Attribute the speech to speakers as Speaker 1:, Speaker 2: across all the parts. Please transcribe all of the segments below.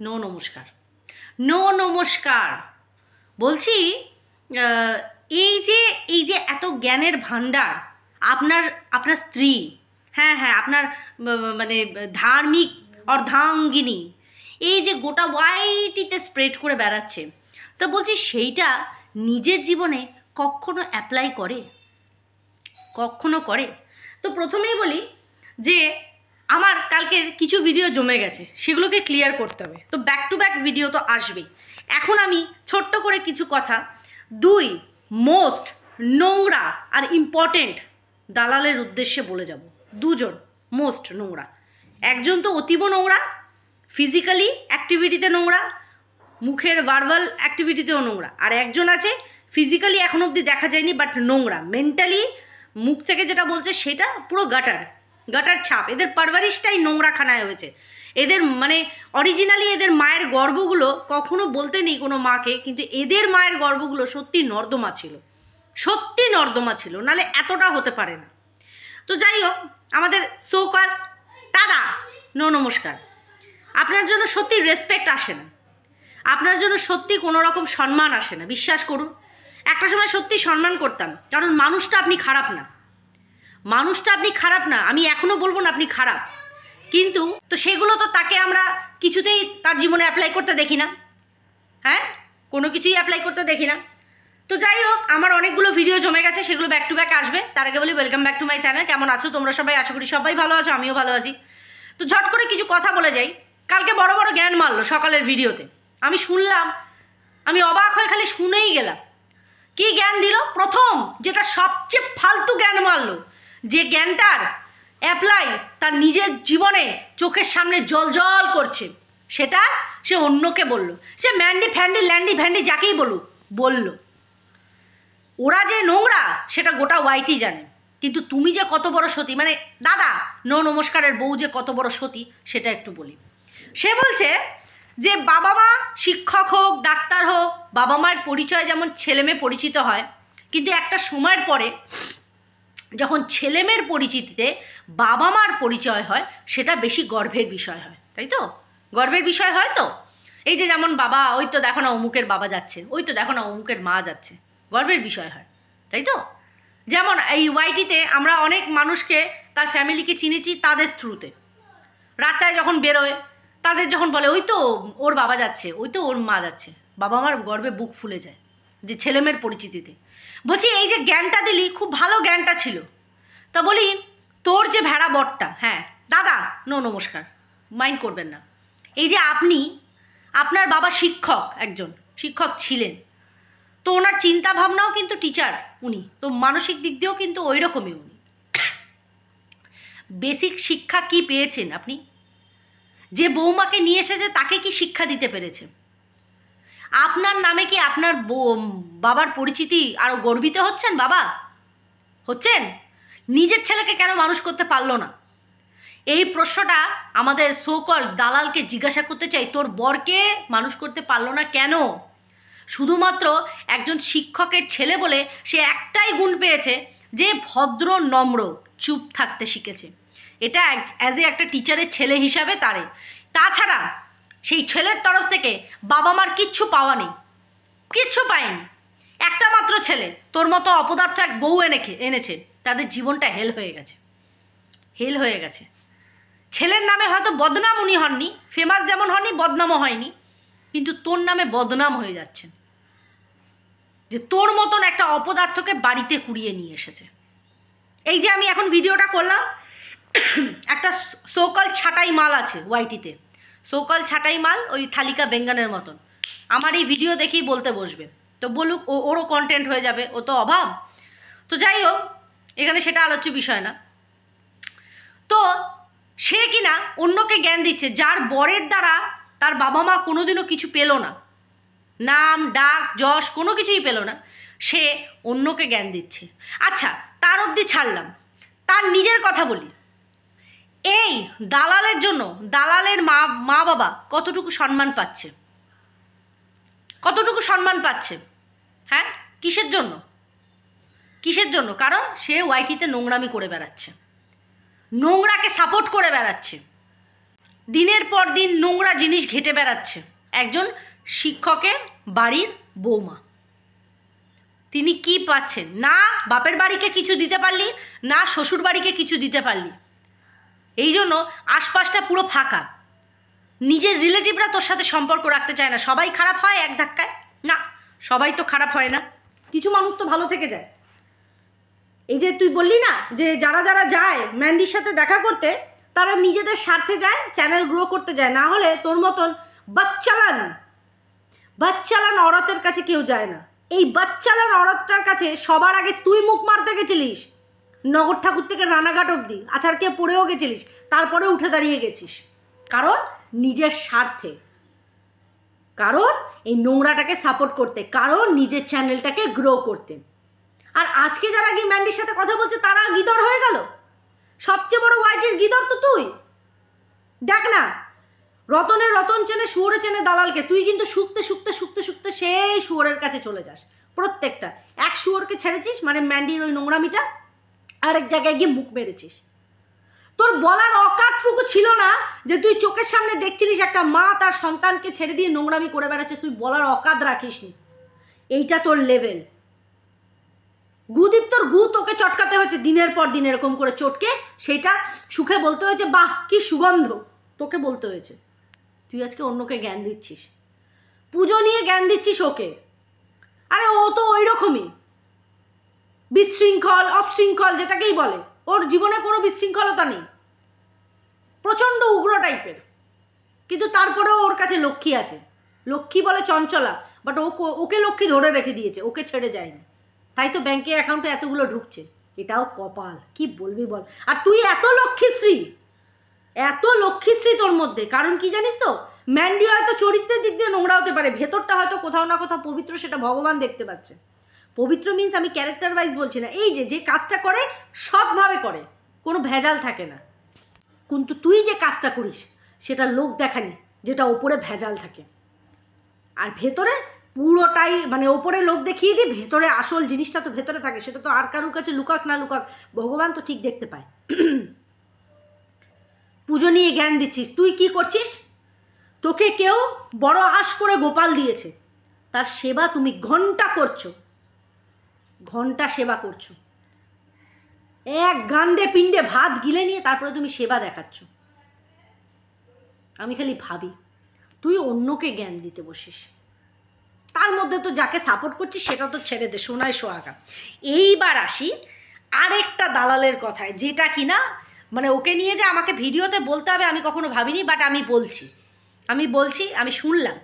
Speaker 1: No নমস্কার। No নমস্কার। বলছি এই যে এই যে এত জ্ঞানের ভাণ্ডার, আপনার আপনার স্ত্রী হ্যাঁ হ্যাঁ আপনার মানে ধার্মিক অর্ধাঙ্গিনী, এই যে গোটা ওয়াইটিতে স্প্রেড করে বেড়াচ্ছে, তো বলছি সেইটা নিজের জীবনে কখনো অ্যাপ্লাই করে? কখনো করে? তো প্রথমেই বলি যে আমার কালকের কিছু ভিডিও জমে গেছে, সেগুলোকে ক্লিয়ার করতে হবে। তো ব্যাক টু ব্যাক ভিডিও তো আসবেই। এখন আমি ছোট্ট করে কিছু কথা। দুই মোস্ট নোংরা আর ইম্পর্টেন্ট দালালের উদ্দেশ্যে বলে যাব। দুজন মোস্ট নোংরা। একজন তো অতীব নোংরা ফিজিক্যালি অ্যাক্টিভিটিতে নোংরা, মুখের ভার্বাল অ্যাক্টিভিটিতেও নোংরা। আর একজন আছে ফিজিক্যালি এখন অবধি দেখা যায়নি বাট নোংরা। মেন্টালি মুখ থেকে যেটা বলছে, সেটা পুরো গাটার গাটার ছাপ। এদের পারভারিশটাই নোংরাখানায় হয়েছে। এদের মানে অরিজিনালি এদের মায়ের গর্বগুলো কখনো বলতে নেই কোনো মাকে, কিন্তু এদের মায়ের গর্বগুলো সত্যি নর্দমা ছিল। সত্যি নর্দমা ছিল নালে এতটা হতে পারে না। তো যাই হোক, আমাদের সোকাল দাদা, ন নমস্কার। আপনার জন্য সত্যি রেসপেক্ট আসে না। আপনার জন্য সত্যি কোনো রকম সম্মান আসে না। বিশ্বাস করুন, একটা সময় সত্যি সম্মান করতাম, কারণ মানুষটা আপনি খারাপ না। মানুষটা আপনি খারাপ না, আমি এখনও বলব না আপনি খারাপ। কিন্তু তো সেগুলো তো তাকে আমরা কিছুতেই তার জীবনে অ্যাপ্লাই করতে দেখি না। হ্যাঁ? কোনো কিছুই অ্যাপ্লাই করতে দেখি না। তো যাই হোক, আমার অনেকগুলো ভিডিও জমে গেছে, সেগুলো ব্যাক টু ব্যাক আসবে। তার আগে বলি welcome back to my channel কেমন আছো? তোমরা সবাই, আশা করি সবাই ভালো আছো, আমিও ভালো আছি। তো ঝট করে কিছু কথা বলে যাই। কালকে বড় বড় জ্ঞান মারলো সকালের ভিডিওতে আমি শুনলাম, আমি অবাক হয়ে খালি শুনেই গেলাম। কি জ্ঞান দিল? প্রথম, যেটা সবচেয়ে ফালতু জ্ঞান মারলো। যে জ্ঞানটার অ্যাপ্লাই তার নিজের জীবনে চোখের সামনে জল জল করছে, সেটা সে অন্যকে বলল। সে ম্যান্ডি ফ্যান্ডি ল্যান্ডি ফ্যান্ডি যাকেই বলুক, বলল। ওরা যে নোংরা, সেটা গোটা ওয়াইটি জানে। কিন্তু তুমি যে কত বড় সতী মানে দাদা, ন নমস্কারের বউ যে কত বড় সতী, সেটা একটু বলি। সে বলছে যে বাবা মা শিক্ষক হোক, ডাক্তার হোক, বাবা মায়ের পরিচয় যেমন ছেলে মেয়ে পরিচিত হয়, কিন্তু একটা সময়ের পরে যখন ছেলেমেয়ের পরিচিতিতে বাবা মার পরিচয় হয়, সেটা বেশি গর্বের বিষয় হয়, তাই তো? গর্বের বিষয় হয় তো? এই যে যেমন বাবা, ওই তো দেখো না অমুকের বাবা যাচ্ছে, ওই তো দেখো না অমুকের মা যাচ্ছে গর্বের বিষয় হয়, তাই তো? যেমন এই ওয়াইটিতে আমরা অনেক মানুষকে তার ফ্যামিলিকে চিনেছি তাদের থ্রুতে। রাস্তায় যখন বেরোয়, তাদের যখন বলে, ওই তো ওর বাবা যাচ্ছে, ওই তো ওর মা যাচ্ছে। বাবা মার গর্বে বুক ফুলে যায়। যে ছেলেমেয়ের পরিচিতিতে। বলছি, এই যে জ্ঞানটা দিলি, খুব ভালো জ্ঞানটা ছিল। তা বলি, তোর যে ভেড়া বটটা হ্যাঁ দাদা, নো, নমস্কার, মাইন্ড করবেন না। এই যে আপনি, আপনার বাবা শিক্ষক একজন, শিক্ষক ছিলেন। তো ওনার চিন্তা ভাবনাও কিন্তু টিচার উনি। তো মানসিক দিক দিয়েও কিন্তু ওই রকমই উনি। বেসিক শিক্ষা কি পেয়েছেন আপনি? যে বৌমাকে নিয়ে এসেছে, তাকে কি শিক্ষা দিতে পেরেছে? আপনার নামে কি আপনার বাবার পরিচিতি আরও গর্বিত হচ্ছেন, বাবা? হচ্ছেন? নিজের ছেলেকে কেন মানুষ করতে পারল না? এই প্রশ্নটা আমাদের সোকল দালালকে জিজ্ঞাসা করতে চাই, তোর বরকে মানুষ করতে পারল না কেন? শুধুমাত্র একজন শিক্ষকের ছেলে বলে সে একটাই গুণ পেয়েছে যে ভদ্র, নম্র, চুপ থাকতে শিখেছে। এটা অ্যাজ এ একটা টিচারের ছেলে হিসাবে তারে। তাছাড়া সেই ছেলের তরফ থেকে বাবা মার কিচ্ছু পাওয়া নেই। কিচ্ছু পায়নি। একটা মাত্র ছেলে, তোর মতো অপদার্থ এক বউ এনে এনেছে। তাদের জীবনটা হেল হয়ে গেছে। হেল হয়ে গেছে। ছেলের নামে হয়তো বদনাম উনি হননি ফেমাস যেমন হননি, বদনামও হয়নি। কিন্তু তোর নামে বদনাম হয়ে যাচ্ছেন। যে তোর মতন একটা অপদার্থকে বাড়িতে কুড়িয়ে নিয়ে এসেছে। এই যে আমি এখন ভিডিওটা করলাম, একটা সোকাল ছাটাই মাল আছে ওয়াইটিতে সোকাল ছাটাই মাল ওই থালিকা বেঙ্গানের মতন। আমার এই ভিডিও দেখেই বলতে বসবে। তো বলুক, ও ওরও কন্টেন্ট হয়ে যাবে, ও তো অভাব। তো যাই হোক, এখানে সেটা আলোচ্য বিষয় না। তো সে কিনা অন্যকে জ্ঞান দিচ্ছে, যার বরের দ্বারা তার বাবা মা কোনোদিনও কিছু পেল না। নাম, ডাক, যশ, কোনো কিছুই পেল না। সে অন্যকে জ্ঞান দিচ্ছে। আচ্ছা তার অবধি ছাড়লাম। তার নিজের কথা বলি। এই দালালের জন্য, দালালের মা মা বাবা কতটুকু সম্মান পাচ্ছে? কতটুকু সম্মান পাচ্ছে? হ্যাঁ? কিসের জন্য? কিসের জন্য? কারণ সে ওয়াইটিতে নোংরামি করে বেড়াচ্ছে। নোংরাকে সাপোর্ট করে বেড়াচ্ছে। দিনের পর দিন নোংরা জিনিস ঘেটে বেড়াচ্ছে। একজন শিক্ষকের বাড়ির বৌমা। তিনি কি পাচ্ছেন? না, বাপের বাড়িকে কিছু দিতে পারলি, না শ্বশুর বাড়িকে কিছু দিতে পারলি। এই জন্য আশপাশটা পুরো ফাঁকা। নিজের রিলেটিভরা তোর সাথে সম্পর্ক রাখতে চায় না। সবাই খারাপ হয় এক ধাক্কায়। না, সবাই তো খারাপ হয় না। কিছু মানুষ তো ভালো থেকে যায়। এই যে তুই বললি না যে যারা যারা যায় ম্যান্ডির সাথে দেখা করতে, তারা নিজেদের স্বার্থে যায় চ্যানেল গ্রো করতে যায়। না হলে তোর মতন বাচ্চালান বাচ্চালান অরতের কাছে কেউ যায় না। এই বাচ্চালান অরতটার কাছে সবার আগে তুই মুখ মারতে গেছিলিস। নগর ঠাকুর থেকে রানাঘাট অবধি। আছাড়কে পড়েও গেছিলিস। তারপরে উঠে দাঁড়িয়ে গেছিস। কারণ নিজের স্বার্থে। কারণ এই নোংরাটাকে সাপোর্ট করতে। কারণ নিজের চ্যানেলটাকে গ্রো করতে। আর আজকে যারা গিয়ে ম্যান্ডির সাথে কথা বলছে, তারা গিদর হয়ে গেল। সবচেয়ে বড় হোয়াইটের গিদর তো তুই। দেখ না, রতনের রতন চেনে, শুয়োরে চেনে দালালকে। তুই কিন্তু শুকতে শুকতে শুকতে শুকতে সেই শুয়োরের কাছে চলে যাস। প্রত্যেকটা। এক শুয়োরকে ছেড়েছিস মানে ম্যান্ডির ওই নোংরামিটা? আরেক জায়গায় গিয়ে মুখ মেরেছিস। তোর বলার অকাতটুকু ছিল না যে তুই চোখের সামনে দেখছিলিস একটা মা তার সন্তানকে ছেড়ে দিয়ে নোংরামি করে বেড়াচ্ছে, তুই বলার অকাত রাখিসনি। এইটা তোর লেভেল গুদীপ, তোর গু তোকে চটকাতে হয়েছে দিনের পর দিন এরকম করে চটকে, সেইটা সুখে বলতে হয়েছে, বাহ, কি সুগন্ধ, তোকে বলতে হয়েছে। তুই আজকে অন্যকে জ্ঞান দিচ্ছিস। পুজো নিয়ে জ্ঞান দিচ্ছিস ওকে। আরে ও তো ওই রকমই বিশৃঙ্খল অপশৃঙ্খল যেটাকেই বলে। ওর জীবনে কোনো বিশৃঙ্খলতা নেই। প্রচণ্ড উগ্র টাইপের। কিন্তু তারপরেও ওর কাছে লক্ষ্মী আছে। লক্ষ্মী বলে চঞ্চলা বাট ও ওকে লক্ষ্মী ধরে রেখে দিয়েছে, ওকে ছেড়ে যায়নি। তাই তো ব্যাংকে অ্যাকাউন্টে এতগুলো ঢুকছে। এটাও কপাল, কি বলবি বল? আর তুই এত লক্ষ্মীশ্রী! এত লক্ষ্মীশ্রী তোর মধ্যে। কারণ কি জানিস তো? ম্যান্ডি হয়তো চরিত্রের দিক দিয়ে নোংরা হতে পারে। ভেতরটা হয়তো কোথাও না কোথাও পবিত্র, সেটা ভগবান দেখতে পাচ্ছে। পবিত্র মিন্স আমি ক্যারেক্টার ওয়াইজ বলছি না। এই যে যে কাজটা করে, সৎভাবে করে। কোনো ভেজাল থাকে না। কিন্তু তুই যে কাজটা করিস, সেটা লোক দেখানি যেটা ওপরে ভেজাল থাকে। আর ভেতরে পুরোটাই মানে ওপরে লোক দেখিয়ে দিই, ভেতরে আসল জিনিসটা তো ভেতরে থাকে, সেটা তো আর কারুর কাছে লুকাক না লুকাক, ভগবান তো ঠিক দেখতে পায়। পুজো নিয়ে জ্ঞান দিচ্ছিস। তুই কি করছিস? তোকে কেউ বড় আশ করে গোপাল দিয়েছে। তার সেবা তুমি ঘণ্টা করছ। ঘণ্টা সেবা করছ। এক গান্ডে পিণ্ডে ভাত গিলে নিয়ে তারপরে তুমি সেবা দেখাচ্ছ। আমি খালি ভাবি, তুই অন্যকে জ্ঞান দিতে বসিস। তার মধ্যে তো যাকে সাপোর্ট করছিস সেটা তো ছেড়ে দে, সোনায় সোহাগা। এইবার আসি আরেকটা দালালের কথায়, যেটা কিনা মানে ওকে নিয়ে যে আমাকে ভিডিওতে বলতে হবে আমি কখনো ভাবিনি বাট আমি বলছি। আমি বলছি, আমি শুনলাম।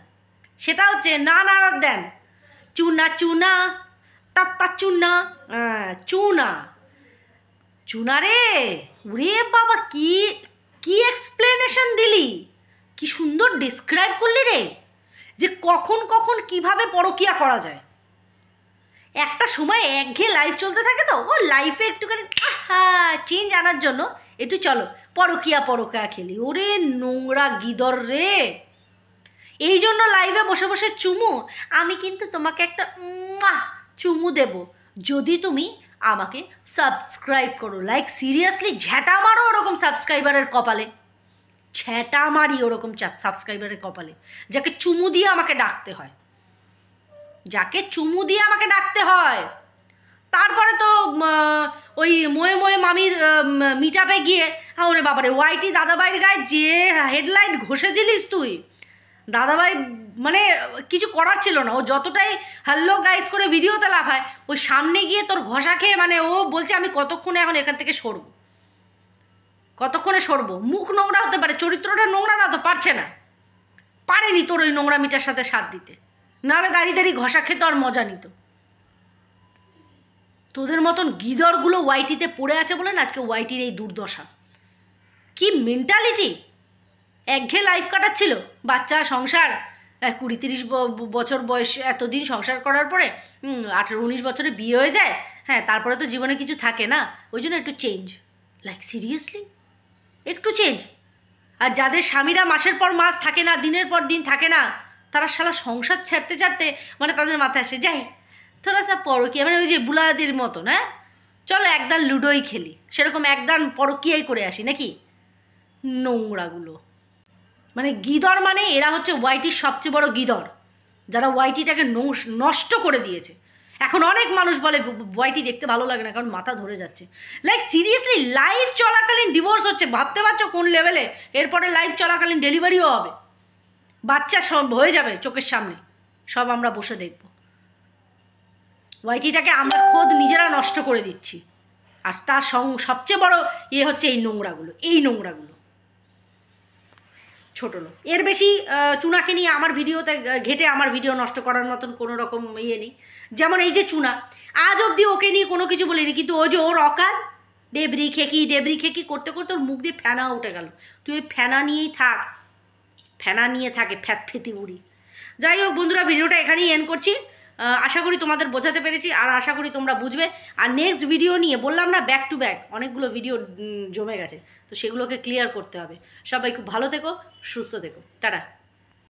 Speaker 1: সেটা হচ্ছে না না না, দেন। চুনা চুনা তাত্তা চুনা চুনা। চুনা রে, ওরে বাবা, কি কি এক্সপ্লেনেশন দিলি? কি সুন্দর ডিসক্রাইব করলি রে, যে কখন কখন কীভাবে পরকিয়া করা যায়। একটা সময় একঘেয়ে লাইফ চলতে থাকে তো, ও লাইফে একটুখানি, আহা চেঞ্জ আনার জন্য, একটু চলো, পরকিয়া পরকিয়া খেলি। ওরে নোংরা গিদর রে। এই জন্য লাইভে বসে বসে চুমু, আমি কিন্তু তোমাকে একটা মুয়া চুমু দেব। যদি তুমি আমাকে সাবস্ক্রাইব করো লাইক সিরিয়াসলি ঝ্যাটা মারো ওরকম সাবস্ক্রাইবারের কপালে। ছ্যাটা মারি ওরকম সাবস্ক্রাইবারের কপালে, যাকে চুমু দিয়ে আমাকে ডাকতে হয়। যাকে চুমু দিয়ে আমাকে ডাকতে হয়। তারপরে তো ওই ময়ে ময়ে মামির মিট আপে গিয়ে হ্যাঁ ওরে বাবারে ওয়াইটি দাদাভাইয়ের গায়ে যে হেডলাইট ঘষেছিলিস তুই দাদাভাই মানে কিছু করার ছিল না। ও যতটাই হ্যালো গাইস করে ভিডিওতে লাফায় ওই সামনে গিয়ে তোর ঘষা খেয়ে মানে ও বলছে, আমি কতক্ষণে এখন এখান থেকে সরব? কতক্ষণে সরব? মুখ নোংরা হতে পারে, চরিত্রটা নোংরা না তো পারছে না। পারেনি তোর ওই নোংরা মিটার সাথে সাথ দিতে। নাহলে দাঁড়িয়ে দাঁড়িয়ে ঘষা খেত আর মজা নিত। তোদের মতন গিদরগুলো ওয়াইটিতে পড়ে আছে বলে না আজকে ওয়াইটির এই দুর্দশা? কি মেন্টালিটি একঘেয়ে লাইফ কাটাচ্ছিল। বাচ্চা, সংসার। কুড়ি তিরিশ বছর বয়স এতদিন সংসার করার পরে আঠেরো উনিশ বছরে বিয়ে হয়ে যায় হ্যাঁ তারপরে তো জীবনে কিছু থাকে না, ওই জন্য একটু চেঞ্জ লাইক সিরিয়াসলি একটু চেঞ্জ আর যাদের স্বামীরা মাসের পর মাস থাকে না, দিনের পর দিন থাকে না, তারা সারা সংসার ছাড়তে ছাড়তে মানে তাদের মাথায় আসে। যাই থোড়া সা পরকিয়া মানে ওই যে বুলাদের মতন হ্যাঁ? চলো একদান লুডোই খেলি। সেরকম একদান পরকিয়াই করে আসি, নাকি? নোংরাগুলো। মানে গিদর মানে এরা হচ্ছে ওয়াইটির সবচেয়ে বড় গিদর। যারা ওয়াইটিটাকে নষ্ট করে দিয়েছে। এখন অনেক মানুষ বলে, ওয়াইটি দেখতে ভালো লাগে না, কারণ মাথা ধরে যাচ্ছে। লাইক সিরিয়াসলি লাইভ চলাকালীন ডিভোর্স হচ্ছে। ভাবতে পারছ কোন লেভেলে এরপরে লাইভ চলাকালীন ডেলিভারিও হবে। বাচ্চা সব হয়ে যাবে চোখের সামনে। সব আমরা বসে দেখব। ওয়াইটিটাকে আমরা খোদ নিজেরা নষ্ট করে দিচ্ছি। আর তার সবচেয়ে বড় ইয়ে হচ্ছে এই নোংরাগুলো এই নোংরাগুলো। ছোট লোক। এর বেশি চুনাকে নিয়ে আমার ভিডিওতে ঘেটে আমার ভিডিও নষ্ট করার মতন কোনো রকম ইয়ে নেই। যেমন এই যে চুনা, আজ অবধি ওকে নিয়ে কোনো কিছু বলিনি, কিন্তু ওই যে ওর অকাল, ডেবরি খেকি ডেবরি খেকি করতে করতে ওর মুখ দিয়ে ফেনা উঠে গেল। তুই ওই ফেনা নিয়েই থাক, ফেনা নিয়ে থাকে ফ্যাট ফেতি বুড়ি যাই হোক বন্ধুরা, ভিডিওটা এখানেই এন্ড করছি। আশা করি তোমাদের বোঝাতে পেরেছি, আর আশা করি তোমরা বুঝবে। আর নেক্সট ভিডিও নিয়ে বললাম না ব্যাক টু ব্যাক অনেকগুলো ভিডিও জমে গেছে। তো সেগুলোকে ক্লিয়ার করতে হবে। সবাই খুব ভালো থেকো সুস্থ থেকো। টাটা।